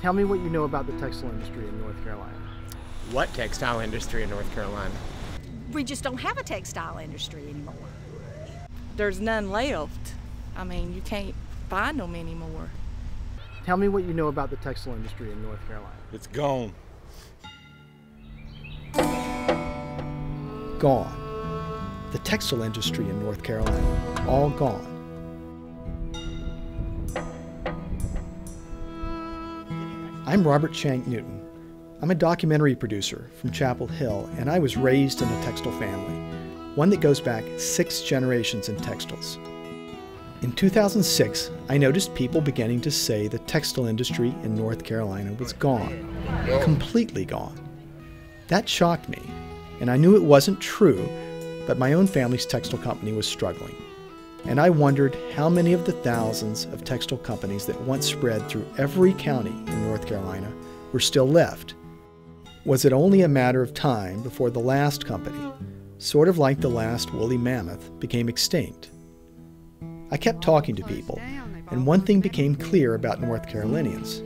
Tell me what you know about the textile industry in North Carolina. What textile industry in North Carolina? We just don't have a textile industry anymore. There's none left. I mean, you can't find them anymore. Tell me what you know about the textile industry in North Carolina. It's gone. Gone. The textile industry in North Carolina, all gone. I'm Robert Shank Newton. I'm a documentary producer from Chapel Hill, and I was raised in a textile family, one that goes back six generations in textiles. In 2006, I noticed people beginning to say the textile industry in North Carolina was gone, completely gone. That shocked me, and I knew it wasn't true, but my own family's textile company was struggling. And I wondered how many of the thousands of textile companies that once spread through every county in North Carolina were still left. Was it only a matter of time before the last company, sort of like the last woolly mammoth, became extinct? I kept talking to people, and one thing became clear about North Carolinians.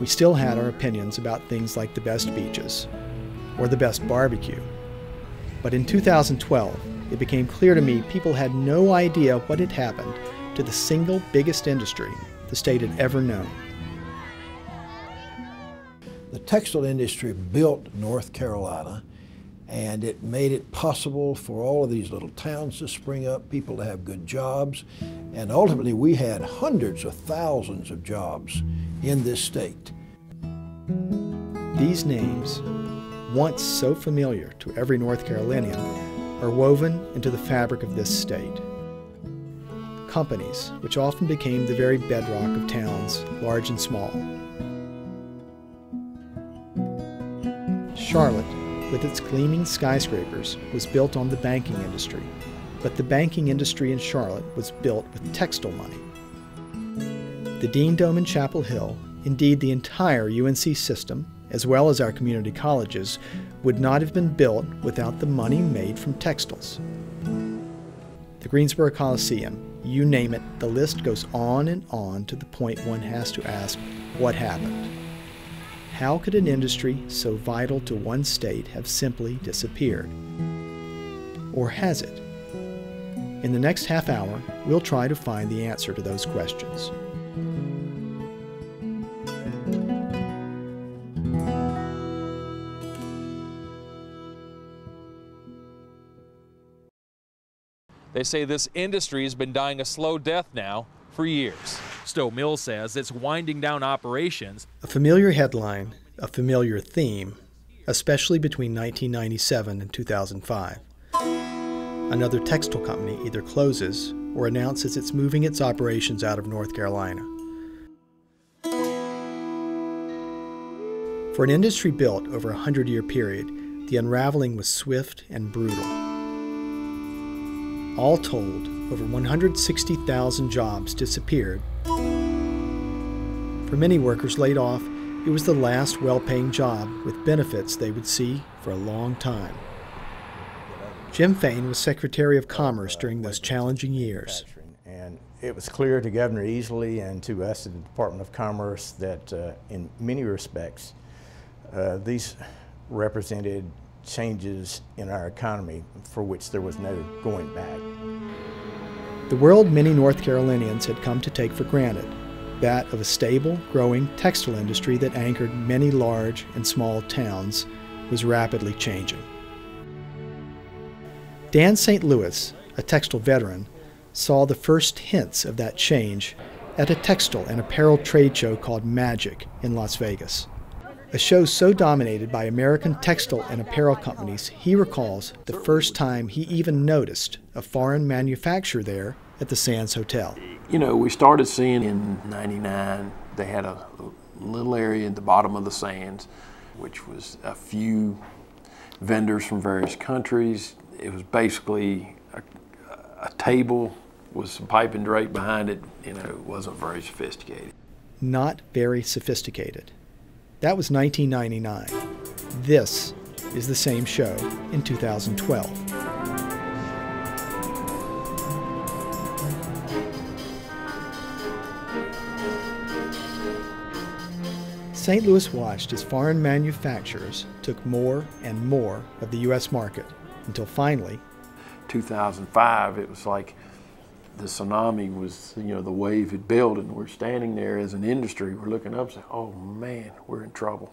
We still had our opinions about things like the best beaches or the best barbecue. But in 2012, it became clear to me people had no idea what had happened to the single biggest industry the state had ever known. The textile industry built North Carolina and it made it possible for all of these little towns to spring up, people to have good jobs, and ultimately we had hundreds of thousands of jobs in this state. These names, once so familiar to every North Carolinian, are woven into the fabric of this state. Companies, which often became the very bedrock of towns, large and small. Charlotte, with its gleaming skyscrapers, was built on the banking industry, but the banking industry in Charlotte was built with textile money. The Dean Dome in Chapel Hill, indeed the entire UNC system, as well as our community colleges, would not have been built without the money made from textiles. The Greensboro Coliseum, you name it, the list goes on and on to the point one has to ask what happened? How could an industry so vital to one state have simply disappeared? Or has it? In the next half hour, we'll try to find the answer to those questions. They say this industry has been dying a slow death now for years. Stowe Mill says it's winding down operations. A familiar headline, a familiar theme, especially between 1997 and 2005. Another textile company either closes or announces it's moving its operations out of North Carolina. For an industry built over a hundred year period, the unraveling was swift and brutal. All told, over 160,000 jobs disappeared. For many workers laid off, it was the last well paying job with benefits they would see for a long time. Jim Fain was Secretary of Commerce during those challenging years. And it was clear to Governor Easley and to us in the Department of Commerce that uh, in many respects, uh, these represented changes in our economy for which there was no going back. The world many North Carolinians had come to take for granted, that of a stable, growing textile industry that anchored many large and small towns, was rapidly changing. Dan St. Louis, a textile veteran, saw the first hints of that change at a textile and apparel trade show called Magic in Las Vegas. A show so dominated by American textile and apparel companies, he recalls the first time he even noticed a foreign manufacturer there at the Sands Hotel. You know, we started seeing in 99, they had a little area at the bottom of the Sands, which was a few vendors from various countries. It was basically a, a table with some pipe and drape behind it. You know, it wasn't very sophisticated. Not very sophisticated. That was 1999. This is the same show in 2012. St. Louis watched as foreign manufacturers took more and more of the U.S. market until finally, 2005, it was like the tsunami was, you know, the wave had built, and we're standing there as an industry, we're looking up, and saying, "Oh man, we're in trouble."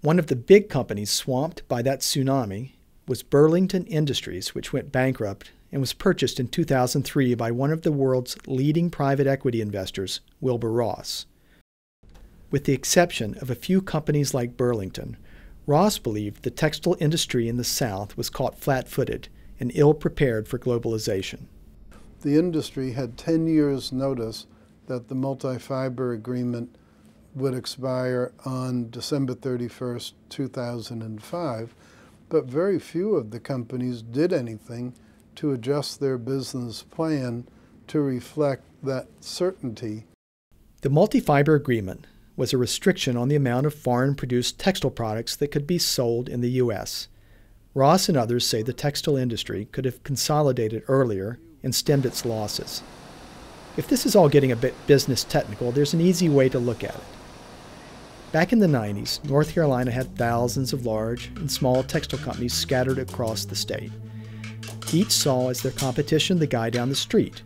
One of the big companies swamped by that tsunami was Burlington Industries, which went bankrupt and was purchased in 2003 by one of the world's leading private equity investors, Wilbur Ross. With the exception of a few companies like Burlington, Ross believed the textile industry in the South was caught flat footed and ill prepared for globalization. The industry had 10 years' notice that the multi fiber agreement would expire on December 31st, 2005, but very few of the companies did anything to adjust their business plan to reflect that certainty. The multi fiber agreement was a restriction on the amount of foreign produced textile products that could be sold in the U.S. Ross and others say the textile industry could have consolidated earlier and stemmed its losses. If this is all getting a bit business technical, there's an easy way to look at it. Back in the 90s, North Carolina had thousands of large and small textile companies scattered across the state. Each saw as their competition the guy down the street.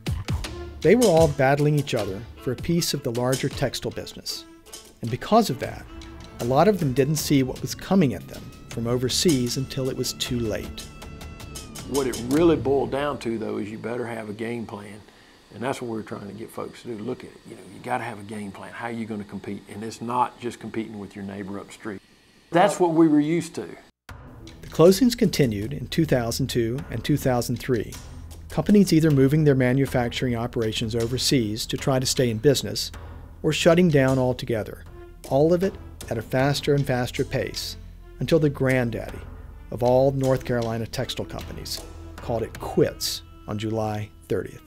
They were all battling each other for a piece of the larger textile business. And because of that, a lot of them didn't see what was coming at them from overseas until it was too late. What it really boiled down to, though, is you better have a game plan. And that's what we're trying to get folks to do. Look at it. You know, you got to have a game plan. How are you going to compete? And it's not just competing with your neighbor up street. That's what we were used to. The closings continued in 2002 and 2003. Companies either moving their manufacturing operations overseas to try to stay in business or shutting down altogether. All of it at a faster and faster pace until the granddaddy of all North Carolina textile companies called it quits on July 30th.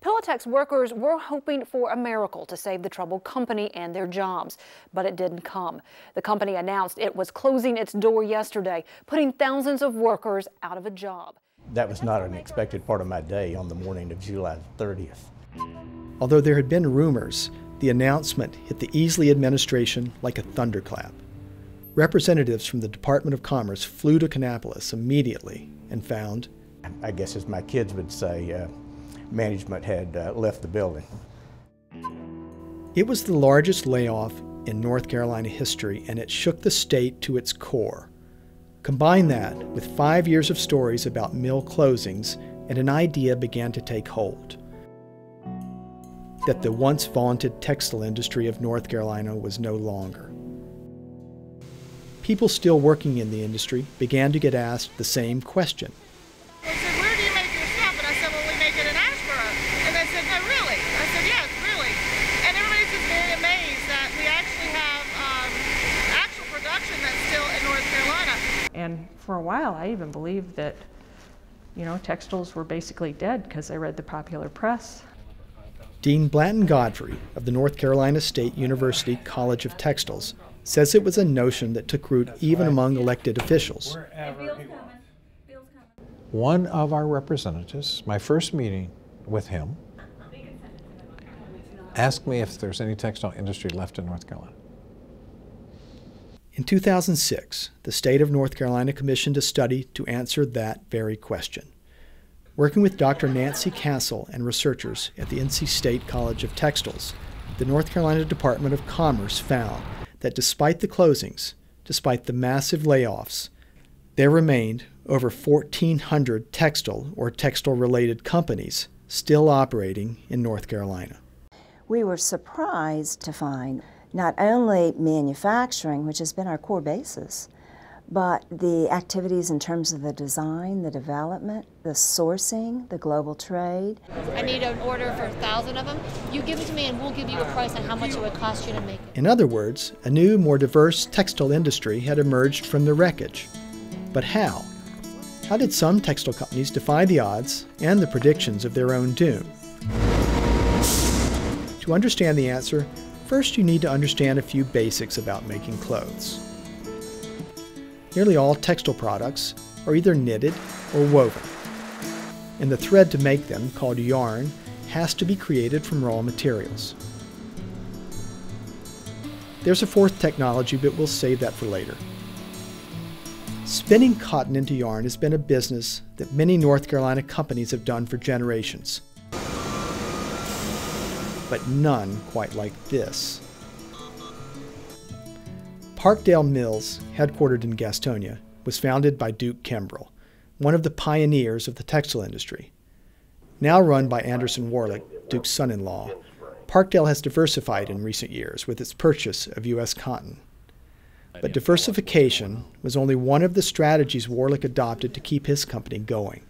Pillowtex workers were hoping for a miracle to save the troubled company and their jobs, but it didn't come. The company announced it was closing its door yesterday, putting thousands of workers out of a job. That was not an expected part of my day on the morning of July 30th. Although there had been rumors, the announcement hit the Easley administration like a thunderclap. Representatives from the Department of Commerce flew to Kannapolis immediately and found, I guess as my kids would say, uh, management had uh, left the building. It was the largest layoff in North Carolina history, and it shook the state to its core. Combine that with five years of stories about mill closings, and an idea began to take hold that the once vaunted textile industry of North Carolina was no longer. People still working in the industry began to get asked the same question. They said, where do you make your stuff? And I said, well, we make it in Asheboro. And they said, no, really? I said, yes, really. And everybody's just very amazed that we actually have um, actual production that's still in North Carolina. And for a while, I even believed that, you know, textiles were basically dead because I read the popular press. Dean Blanton Godfrey of the North Carolina State University College of Textiles says it was a notion that took root even among elected officials. One of our representatives, my first meeting with him, asked me if there's any textile industry left in North Carolina. In 2006, the state of North Carolina commissioned a study to answer that very question. Working with Dr. Nancy Cassill and researchers at the NC State College of Textiles, the North Carolina Department of Commerce found that despite the closings, despite the massive layoffs, there remained over 1,400 textile or textile related companies still operating in North Carolina. We were surprised to find not only manufacturing, which has been our core basis, but the activities in terms of the design, the development, the sourcing, the global trade. I need an order for a thousand of them. You give them to me and we'll give you a price on how much it would cost you to make. In other words, a new, more diverse textile industry had emerged from the wreckage. But how? How did some textile companies defy the odds and the predictions of their own doom? To understand the answer, first you need to understand a few basics about making clothes. Nearly all textile products are either knitted or woven, and the thread to make them, called yarn, has to be created from raw materials. There's a fourth technology, but we'll save that for later. Spinning cotton into yarn has been a business that many North Carolina companies have done for generations. But none quite like this. Parkdale Mills, headquartered in Gastonia, was founded by Duke Kimbrell, one of the pioneers of the textile industry. Now run by Anderson Warlick, Duke's son in law, Parkdale has diversified in recent years with its purchase of U.S. cotton. But diversification was only one of the strategies Warlick adopted to keep his company going.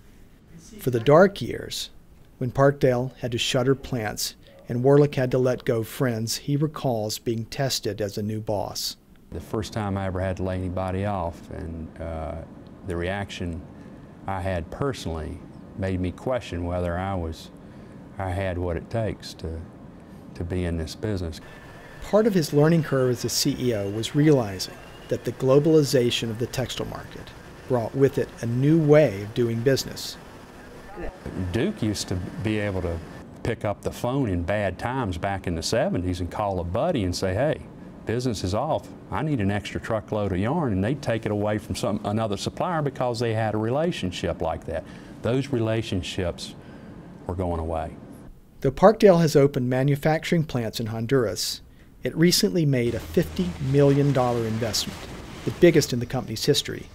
For the dark years, when Parkdale had to shutter plants and Warlick had to let go friends, he recalls being tested as a new boss. The first time I ever had to lay anybody off, and uh, the reaction I had personally made me question whether I was, I had what it takes to, to be in this business. Part of his learning curve as a CEO was realizing that the globalization of the textile market brought with it a new way of doing business. Duke used to be able to pick up the phone in bad times back in the 70s and call a buddy and say, hey, business is off. I need an extra truckload of yarn, and they'd take it away from some another supplier because they had a relationship like that. Those relationships were going away. Though Parkdale has opened manufacturing plants in Honduras, it recently made a $50 million investment, the biggest in the company's history,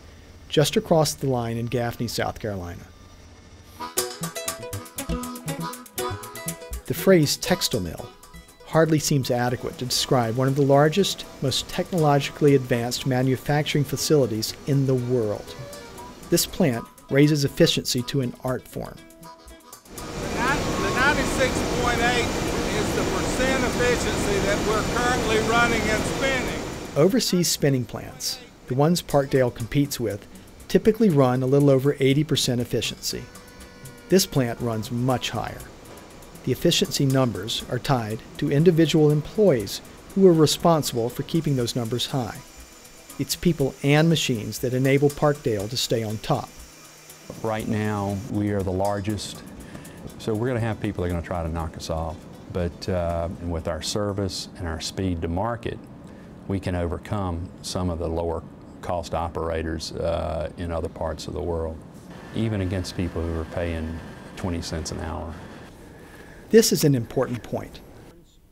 just across the line in Gaffney, South Carolina. The phrase textile mill hardly seems adequate to describe one of the largest, most technologically advanced manufacturing facilities in the world. This plant raises efficiency to an art form. The 96.8 is the percent efficiency that we're currently running and spinning. Overseas spinning plants, the ones Parkdale competes with, typically run a little over 80% efficiency. This plant runs much higher. The efficiency numbers are tied to individual employees who are responsible for keeping those numbers high. It's people and machines that enable Parkdale to stay on top. Right now, we are the largest, so we're going to have people that are going to try to knock us off. But uh, with our service and our speed to market, we can overcome some of the lower cost operators uh, in other parts of the world, even against people who are paying 20 cents an hour. This is an important point.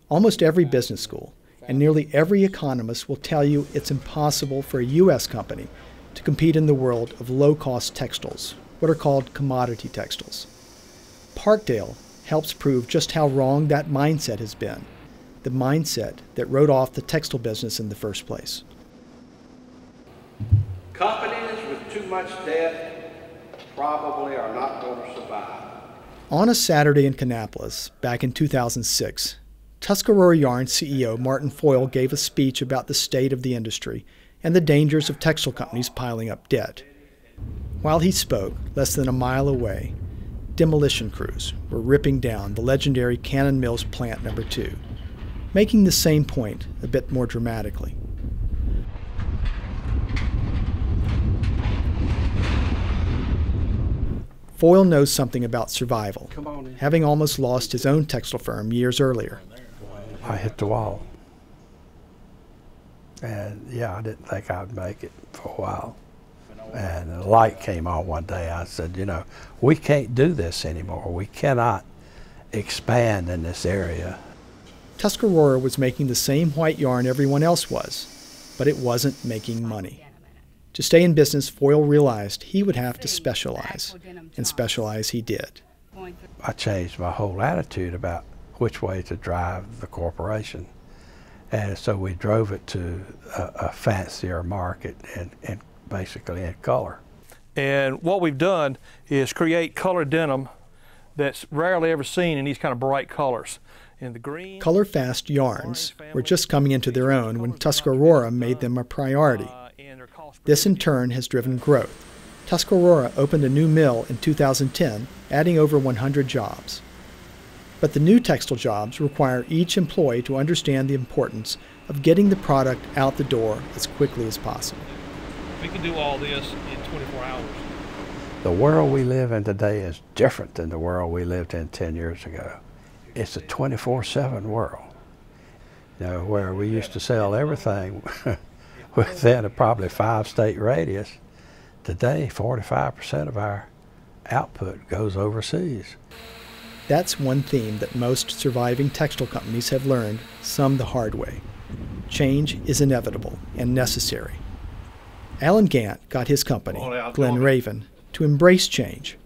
Almost every business school and nearly every economist will tell you it's impossible for a U.S. company to compete in the world of low cost textiles, what are called commodity textiles. Parkdale helps prove just how wrong that mindset has been, the mindset that wrote off the textile business in the first place. Companies with too much debt probably are not going to survive. On a Saturday in Kannapolis, back in 2006, Tuscarora Yarn CEO Martin Foyle gave a speech about the state of the industry and the dangers of textile companies piling up debt. While he spoke, less than a mile away, demolition crews were ripping down the legendary Cannon Mills Plant Number 2, making the same point a bit more dramatically. Foyle knows something about survival, having almost lost his own textile firm years earlier. I hit the wall. And yeah, I didn't think I'd make it for a while. And the light came on one day. I said, you know, we can't do this anymore. We cannot expand in this area. Tuscarora was making the same white yarn everyone else was, but it wasn't making money. To stay in business, Foyle realized he would have to specialize, and specialize he did. I changed my whole attitude about which way to drive the corporation. And so we drove it to a, a fancier market and, and basically in color. And what we've done is create color denim that's rarely ever seen in these kind of bright colors. In the green, color fast yarns were just coming into their own when Tuscarora made them a priority. This in turn has driven growth. Tuscarora opened a new mill in 2010, adding over 100 jobs. But the new textile jobs require each employee to understand the importance of getting the product out the door as quickly as possible. We can do all this in 24 hours. The world we live in today is different than the world we lived in 10 years ago. It's a 24 7 world. You know, where we used to sell everything within a probably five state radius. Today, 45% of our output goes overseas. That's one theme that most surviving textile companies have learned, some the hard way. Change is inevitable and necessary. Allen Gant got his company, Glen Raven, to embrace change.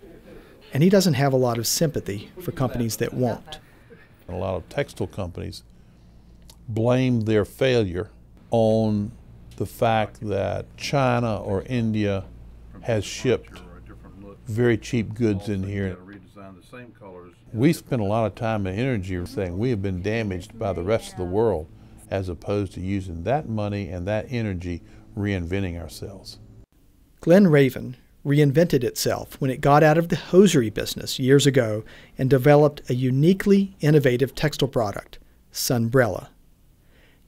And he doesn't have a lot of sympathy for companies that won't. A lot of textile companies blame their failure on the fact that China or India has shipped very cheap goods in here. We spend a lot of time and energy saying we have been damaged by the rest of the world as opposed to using that money and that energy reinventing ourselves. Glen Raven reinvented itself when it got out of the hosiery business years ago and developed a uniquely innovative textile product, Sunbrella.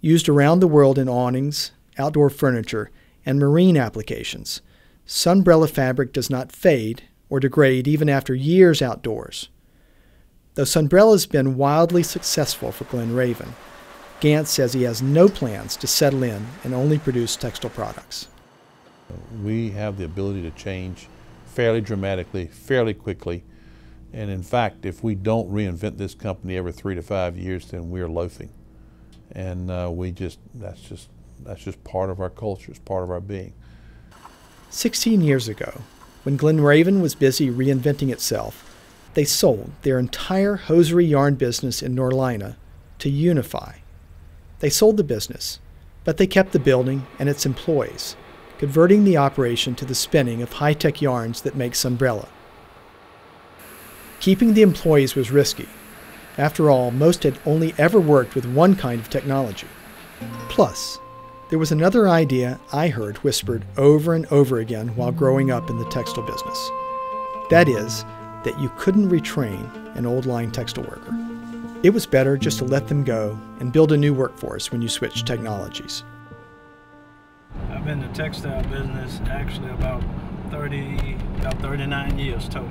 Used around the world in awnings, outdoor furniture, and marine applications, Sunbrella fabric does not fade or degrade even after years outdoors. Though Sunbrella's been wildly successful for Glen Raven, Gant says he has no plans to settle in and only produce textile products. We have the ability to change fairly dramatically, fairly quickly. And in fact, if we don't reinvent this company every three to five years, then we're loafing. And uh, we just, that's just, that's just part of our culture, it's part of our being. 16 years ago, when Glen Raven was busy reinventing itself, they sold their entire hosiery yarn business in Norlina to Unifi. They sold the business, but they kept the building and its employees, converting the operation to the spinning of high tech yarns that makes Sunbrella. Keeping the employees was risky. After all, most had only ever worked with one kind of technology. Plus, there was another idea I heard whispered over and over again while growing up in the textile business. That is, that you couldn't retrain an old line textile worker. It was better just to let them go and build a new workforce when you switch technologies. I've been in the textile business actually about 30, about 39 years total.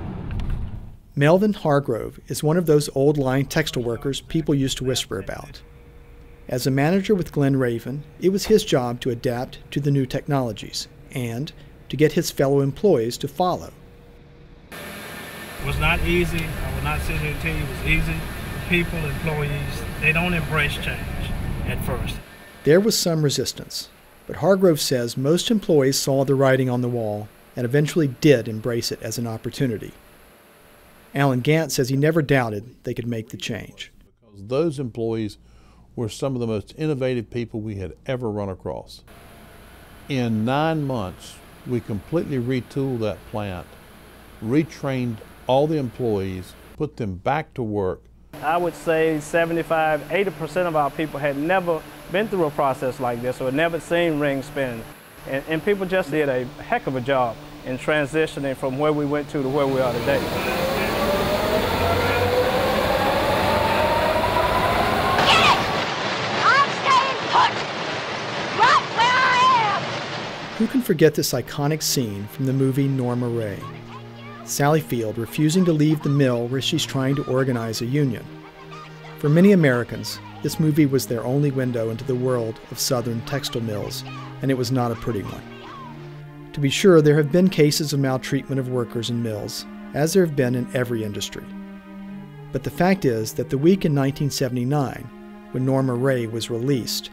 Melvin Hargrove is one of those old line textile workers people used to whisper about. As a manager with Glen Raven, it was his job to adapt to the new technologies and to get his fellow employees to follow. It was not easy. I will not sit here and tell you it was easy. People, employees, they don't embrace change at first. There was some resistance, but Hargrove says most employees saw the writing on the wall and eventually did embrace it as an opportunity. Allen Gant says he never doubted they could make the change. Because those employees were some of the most innovative people we had ever run across. In nine months, we completely retooled that plant, retrained all the employees, put them back to work. I would say 75, 80% of our people had never been through a process like this or never seen ring spinning. And, and people just did a heck of a job in transitioning from where we went to to where we are today. Who can forget this iconic scene from the movie Norma Rae? Sally Field refusing to leave the mill where she's trying to organize a union. For many Americans, this movie was their only window into the world of Southern textile mills, and it was not a pretty one. To be sure, there have been cases of maltreatment of workers in mills, as there have been in every industry. But the fact is that the week in 1979, when Norma Rae was released,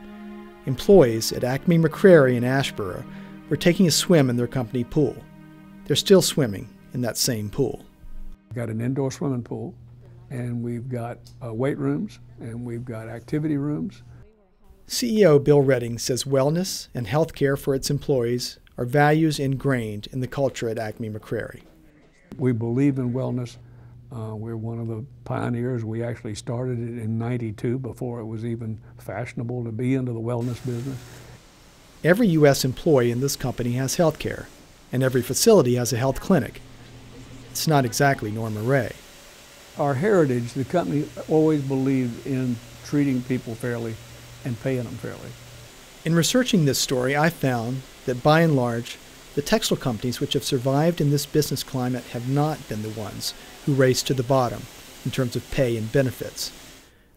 employees at Acme McCrary in Asheboro were taking a swim in their company pool. They're still swimming in that same pool. We've got an indoor swimming pool, and we've got uh, weight rooms, and we've got activity rooms. CEO Bill Redding says wellness and health care for its employees are values ingrained in the culture at Acme McCrary. We believe in wellness. Uh, we're one of the pioneers. We actually started it in 92 before it was even fashionable to be into the wellness business. Every U.S. employee in this company has health care, and every facility has a health clinic. It's not exactly Norma Rae. Our heritage, the company always believed in treating people fairly and paying them fairly. In researching this story, I found that by and large, the textile companies which have survived in this business climate have not been the ones who raced to the bottom in terms of pay and benefits.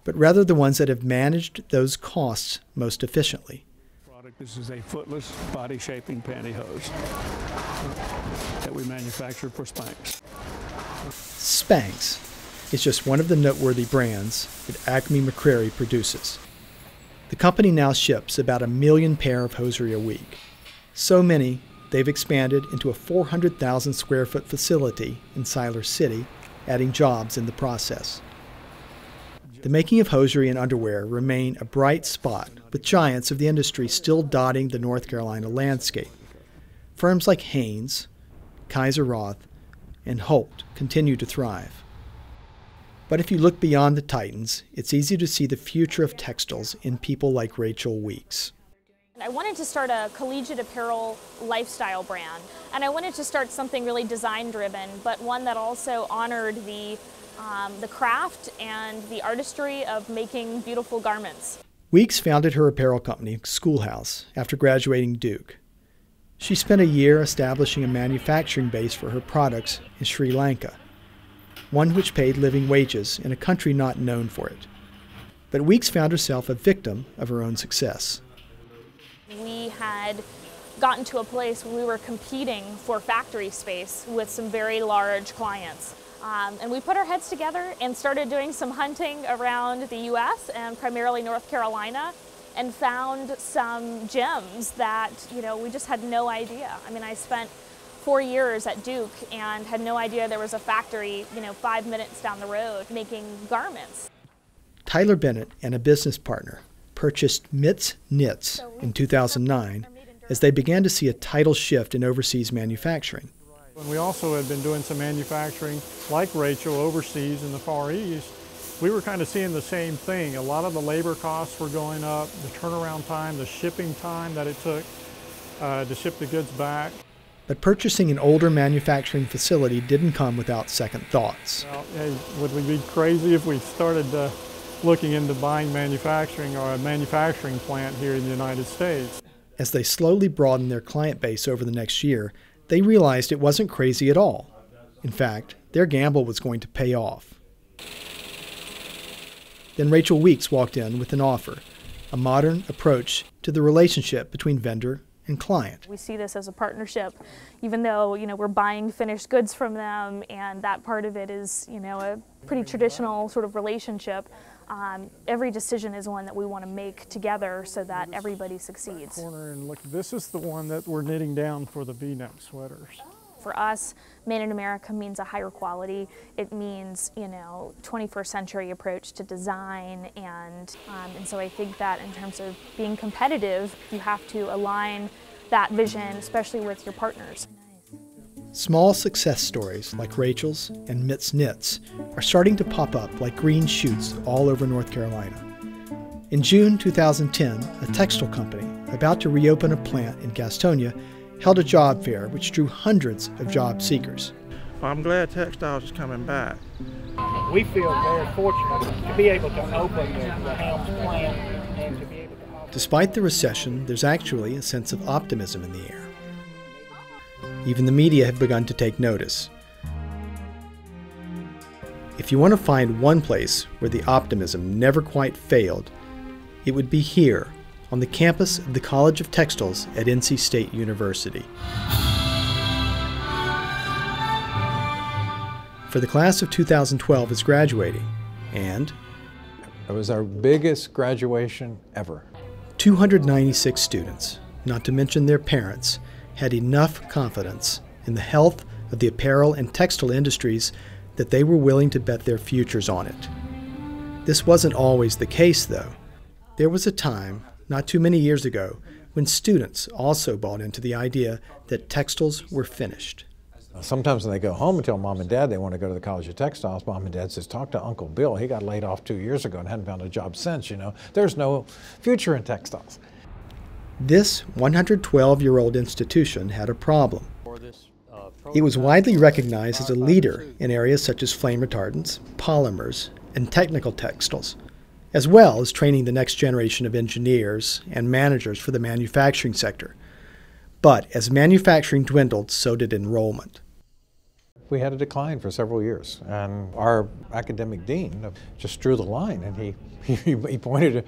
but rather the ones that have managed those costs most efficiently. This is a footless body shaping pantyhose that we manufacture for Spanx. Spanx is just one of the noteworthy brands that Acme McCrary produces. The company now ships about a million pair of hosiery a week. So many, they've expanded into a 400,000 square foot facility in Siler City, adding jobs in the process. The making of hosiery and underwear remain a bright spot, with giants of the industry still dotting the North Carolina landscape. Firms like Hanes, Kayser-Roth, and Holt continue to thrive. But if you look beyond the titans, it's easy to see the future of textiles in people like Rachel Weeks. I wanted to start a collegiate apparel lifestyle brand, and I wanted to start something really design driven, but one that also honored the um, the craft and the artistry of making beautiful garments. Weeks founded her apparel company, Schoolhouse, after graduating Duke. She spent a year establishing a manufacturing base for her products in Sri Lanka, one which paid living wages in a country not known for it. But Weeks found herself a victim of her own success. We had gotten to a place where we were competing for factory space with some very large clients. Um, and we put our heads together and started doing some hunting around the US and primarily North Carolina and found some gems that, you know, we just had no idea. I mean, I spent four years at Duke and had no idea there was a factory, you know, five minutes down the road making garments. Tyler Bennett and a business partner purchased Mitts Knits in 2009 as they began to see a tidal shift in overseas manufacturing. And we also had been doing some manufacturing, like Rachel, overseas in the Far East. We were kind of seeing the same thing. A lot of the labor costs were going up, the turnaround time, the shipping time that it took uh, to ship the goods back. But purchasing an older manufacturing facility didn't come without second thoughts. Well, hey, would we be crazy if we started uh, looking into buying manufacturing or a manufacturing plant here in the United States? As they slowly broadened their client base over the next year, they realized it wasn't crazy at all. In fact, their gamble was going to pay off. Then Rachel Weeks walked in with an offer, a modern approach to the relationship between vendor and client. We see this as a partnership, even though you know we're buying finished goods from them, and that part of it is you know a pretty traditional sort of relationship. Um, every decision is one that we want to make together so that everybody succeeds. Corner and look, this is the one that we're knitting down for the V-neck sweaters. For us, made in America means a higher quality. It means, you know, 21st century approach to design, and um, and so I think that in terms of being competitive, you have to align that vision, especially with your partners. Small success stories like Rachel's and Mitts Knits are starting to pop up like green shoots all over North Carolina. In June 2010, a textile company about to reopen a plant in Gastonia held a job fair which drew hundreds of job seekers. Well, I'm glad textiles is coming back. We feel very fortunate to be able to open the, the Helms plant and to be able to. Despite the recession, there's actually a sense of optimism in the air. Even the media have begun to take notice. If you want to find one place where the optimism never quite failed, it would be here on the campus of the College of Textiles at NC State University. For the class of 2012 is graduating, and it was our biggest graduation ever. 296 students, not to mention their parents, had enough confidence in the health of the apparel and textile industries that they were willing to bet their futures on it. This wasn't always the case, though. There was a time, not too many years ago, when students also bought into the idea that textiles were finished. Sometimes when they go home and tell mom and dad they want to go to the College of Textiles, mom and dad says, talk to Uncle Bill. He got laid off two years ago and hadn't found a job since, you know. There's no future in textiles. This 112 year old institution had a problem. It was widely recognized as a leader in areas such as flame retardants, polymers, and technical textiles, as well as training the next generation of engineers and managers for the manufacturing sector. But as manufacturing dwindled, so did enrollment. we had a decline for several years. And our academic dean just drew the line and he, he, he pointed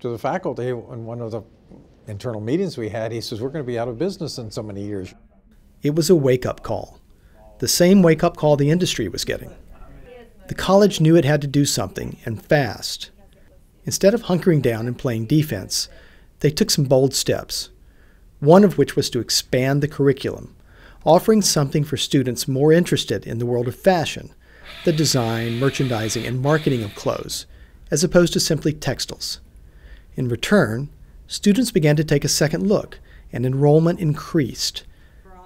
to the faculty in one of the internal meetings we had. He says, We're going to be out of business in so many years. It was a wake up call, the same wake up call the industry was getting. The college knew it had to do something, and fast. Instead of hunkering down and playing defense, they took some bold steps, one of which was to expand the curriculum, offering something for students more interested in the world of fashion, the design, merchandising, and marketing of clothes, as opposed to simply textiles. In return, students began to take a second look, and enrollment increased.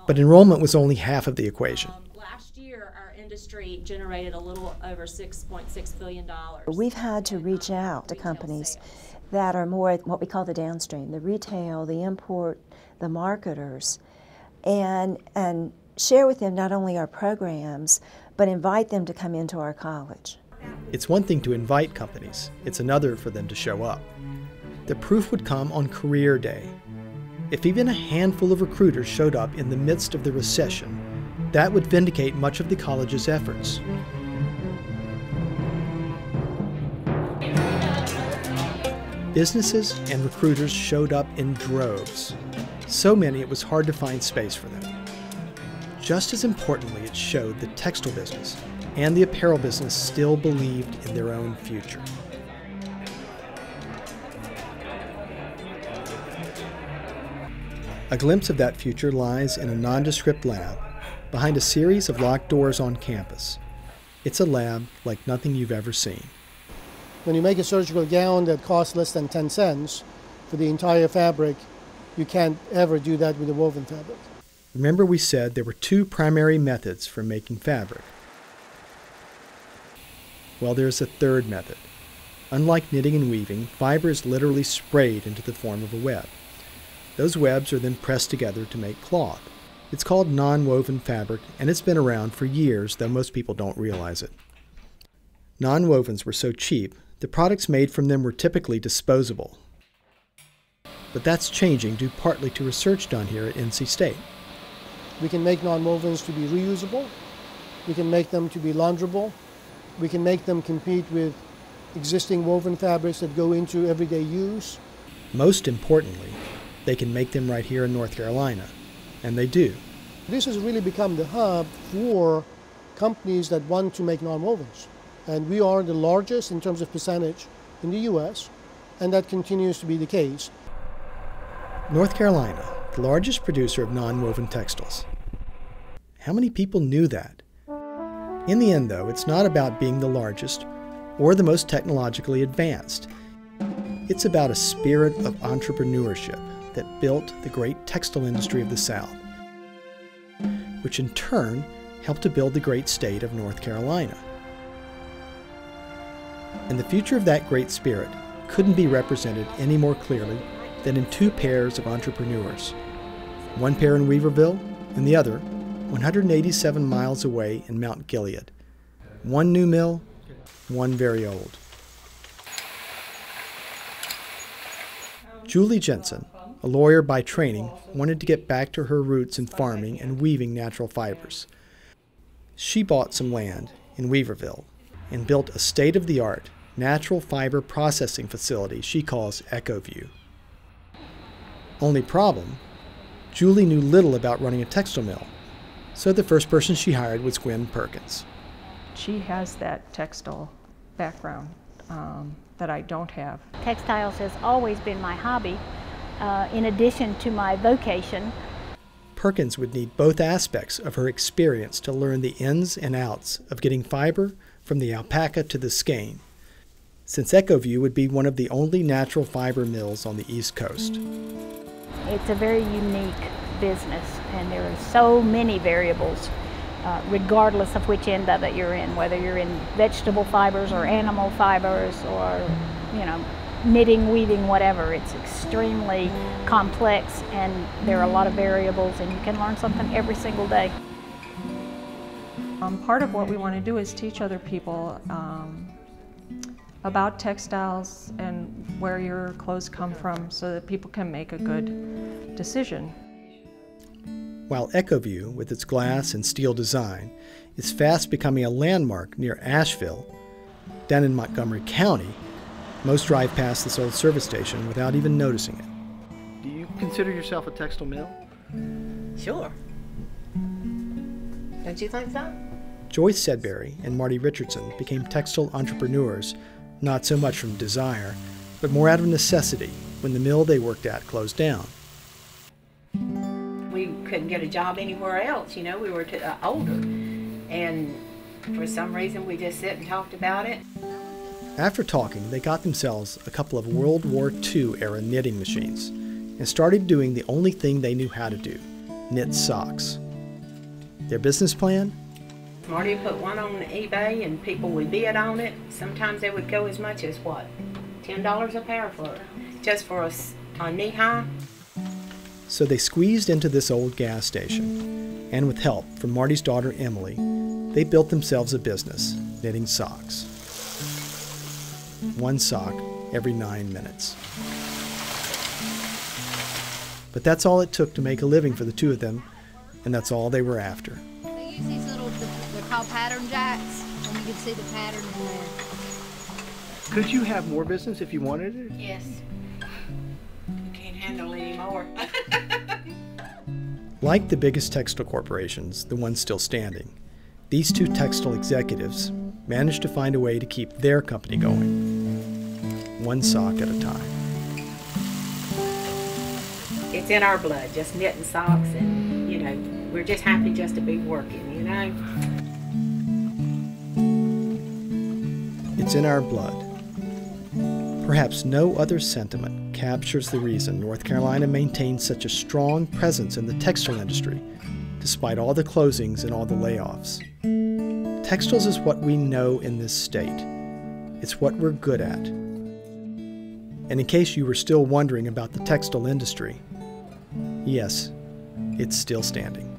But enrollment was only half of the equation. Um, last year, our industry generated a little over $6.6 billion. We've had to reach out to companies that are more what we call the downstream, the retail, the import, the marketers, and, and share with them not only our programs, but invite them to come into our college. It's one thing to invite companies, it's another for them to show up. The proof would come on career day. If even a handful of recruiters showed up in the midst of the recession, that would vindicate much of the college's efforts. Businesses and recruiters showed up in droves. So many it was hard to find space for them. Just as importantly, it showed the textile business and the apparel business still believed in their own future. A glimpse of that future lies in a nondescript lab behind a series of locked doors on campus. It's a lab like nothing you've ever seen. When you make a surgical gown that costs less than 10 cents for the entire fabric, you can't ever do that with a woven fabric. Remember, we said there were two primary methods for making fabric. Well, there's a third method. Unlike knitting and weaving, fiber is literally sprayed into the form of a web. Those webs are then pressed together to make cloth. It's called non woven fabric, and it's been around for years, though most people don't realize it. Non wovens were so cheap, the products made from them were typically disposable. But that's changing due partly to research done here at NC State. We can make non-wovens to be reusable. We can make them to be launderable. We can make them compete with existing woven fabrics that go into everyday use. Most importantly, they can make them right here in North Carolina, and they do. This has really become the hub for companies that want to make non-wovens. And we are the largest in terms of percentage in the US, and that continues to be the case. North Carolina, the largest producer of non-woven textiles. How many people knew that? In the end, though, it's not about being the largest or the most technologically advanced. It's about a spirit of entrepreneurship that built the great textile industry of the South, which in turn helped to build the great state of North Carolina. And the future of that great spirit couldn't be represented any more clearly than in two pairs of entrepreneurs. One pair in Weaverville, and the other 187 miles away in Mount Gilead. One new mill, one very old. Julie Jensen, a lawyer by training, wanted to get back to her roots in farming and weaving natural fibers. She bought some land in Weaverville and built a state of the art natural fiber processing facility she calls Echoview. Only problem Julie knew little about running a textile mill, so the first person she hired was Gwen Perkins. She has that textile background um, that I don't have. Textiles has always been my hobby, uh, in addition to my vocation. Perkins would need both aspects of her experience to learn the ins and outs of getting fiber from the alpaca to the skein, since Echoview would be one of the only natural fiber mills on the East Coast. It's a very unique business, and there are so many variables, uh, regardless of which end of it you're in, whether you're in vegetable fibers or animal fibers or, you know, knitting, weaving, whatever. It's extremely complex, and there are a lot of variables, and you can learn something every single day. Um, part of what we want to do is teach other people um, about textiles and where your clothes come from so that people can make a good decision. while Echoview, with its glass and steel design, is fast becoming a landmark near Asheville, down in Montgomery County, most drive past this old service station without even noticing it. Do you consider yourself a textile mill? Sure. Don't you think so? Joyce Sedberry and Marty Richardson became textile entrepreneurs not so much from desire, but more out of necessity when the mill they worked at closed down. We couldn't get a job anywhere else, you know, we were too, uh, older. And for some reason, we just sit and talked about it. After talking, they got themselves a couple of World War II era knitting machines and started doing the only thing they knew how to do knit socks. Their business plan? Marty put one on eBay and people would bid on it. Sometimes they would go as much as what? $10 a pair for just for a, a knee high. So they squeezed into this old gas station, and with help from Marty's daughter Emily, they built themselves a business knitting socks. One sock every nine minutes. But that's all it took to make a living for the two of them, and that's all they were after. They use these little, they're called pattern jacks, and you can see the pattern in there. Could you have more business if you wanted it? Yes. You can't handle it anymore. Like the biggest textile corporations, the ones still standing, these two textile executives managed to find a way to keep their company going, one sock at a time. it's in our blood, just knitting socks, and you know, we're just happy just to be working, you know. It's in our blood. Perhaps no other sentiment captures the reason North Carolina maintains such a strong presence in the textile industry, despite all the closings and all the layoffs. Textiles is what we know in this state. It's what we're good at. And in case you were still wondering about the textile industry, yes, it's still standing.